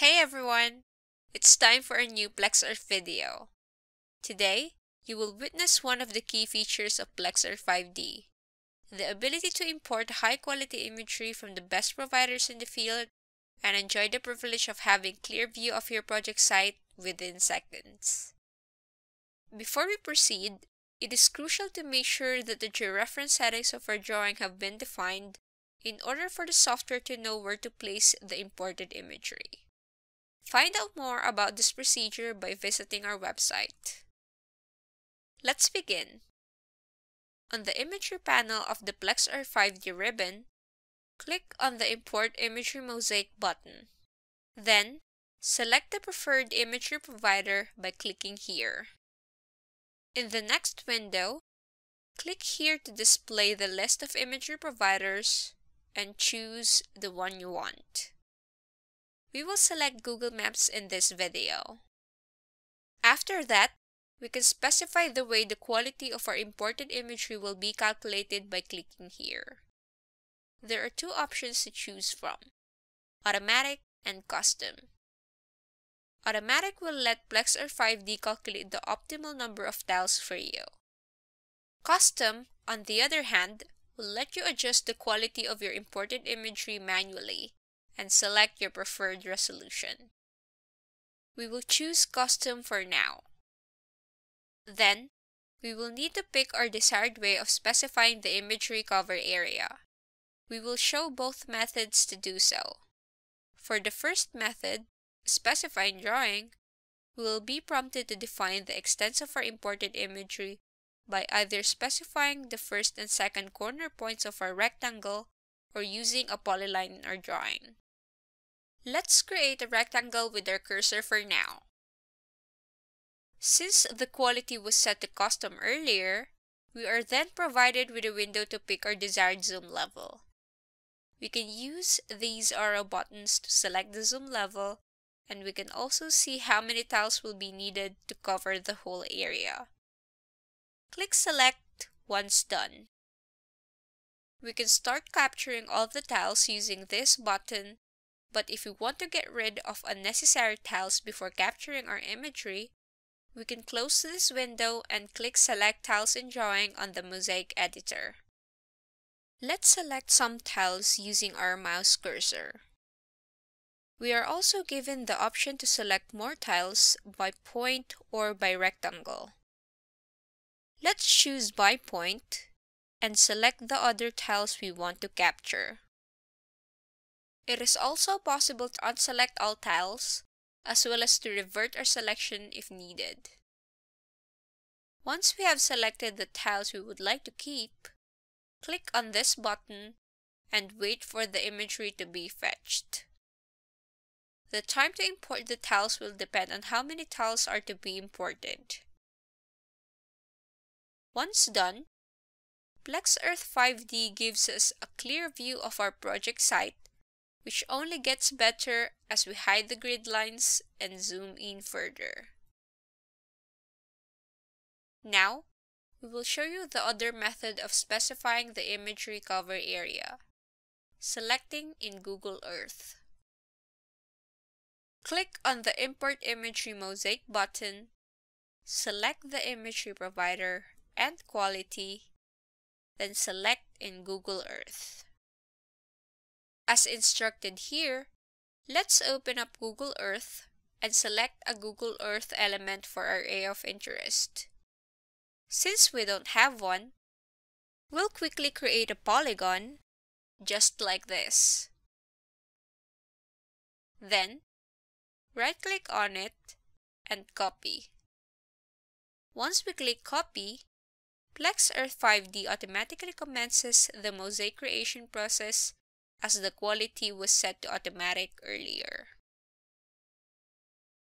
Hey everyone! It's time for a new PlexEarth video. Today, you will witness one of the key features of PlexEarth 5D, the ability to import high-quality imagery from the best providers in the field and enjoy the privilege of having clear view of your project site within seconds. Before we proceed, it is crucial to make sure that the georeference settings of our drawing have been defined in order for the software to know where to place the imported imagery. Find out more about this procedure by visiting our website. Let's begin. On the Imagery panel of the PlexEarth 5D ribbon, click on the Import Imagery Mosaic button. Then, select the preferred imagery provider by clicking here. In the next window, click here to display the list of imagery providers and choose the one you want. We will select Google Maps in this video. After that, we can specify the way the quality of our imported imagery will be calculated by clicking here. There are two options to choose from, Automatic and Custom. Automatic will let PlexEarth 5D calculate the optimal number of tiles for you. Custom, on the other hand, will let you adjust the quality of your imported imagery manually and select your preferred resolution. We will choose Custom for now. Then, we will need to pick our desired way of specifying the imagery cover area. We will show both methods to do so. For the first method, specifying drawing, we will be prompted to define the extents of our imported imagery by either specifying the first and second corner points of our rectangle or using a polyline in our drawing. Let's create a rectangle with our cursor for now. Since the quality was set to custom earlier, we are then provided with a window to pick our desired zoom level. We can use these arrow buttons to select the zoom level and we can also see how many tiles will be needed to cover the whole area. Click Select once done. We can start capturing all the tiles using this button, but if we want to get rid of unnecessary tiles before capturing our imagery, we can close this window and click Select Tiles in Drawing on the Mosaic editor. Let's select some tiles using our mouse cursor. We are also given the option to select more tiles by point or by rectangle. Let's choose by point and select the other tiles we want to capture. It is also possible to unselect all tiles, as well as to revert our selection if needed. Once we have selected the tiles we would like to keep, click on this button and wait for the imagery to be fetched. The time to import the tiles will depend on how many tiles are to be imported. Once done, PlexEarth 5D gives us a clear view of our project site, which only gets better as we hide the grid lines and zoom in further. Now, we will show you the other method of specifying the imagery cover area, selecting in Google Earth. Click on the Import Imagery Mosaic button, select the imagery provider and quality, then select in Google Earth. As instructed here, let's open up Google Earth and select a Google Earth element for our area of interest. Since we don't have one, we'll quickly create a polygon, just like this. Then, right-click on it and copy. Once we click copy, Plex Earth 5D automatically commences the mosaic creation process as the quality was set to automatic earlier.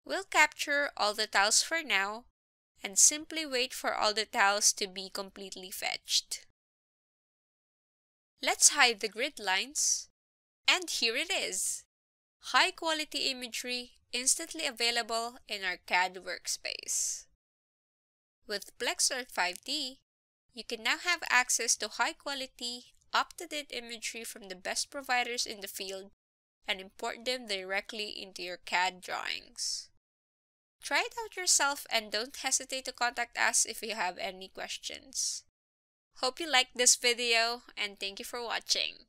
We'll capture all the tiles for now and simply wait for all the tiles to be completely fetched. Let's hide the grid lines. And here it is! High quality imagery instantly available in our CAD workspace. With PlexEarth 5D, you can now have access to high quality, up-to-date imagery from the best providers in the field and import them directly into your CAD drawings. Try it out yourself and don't hesitate to contact us if you have any questions. Hope you liked this video and thank you for watching.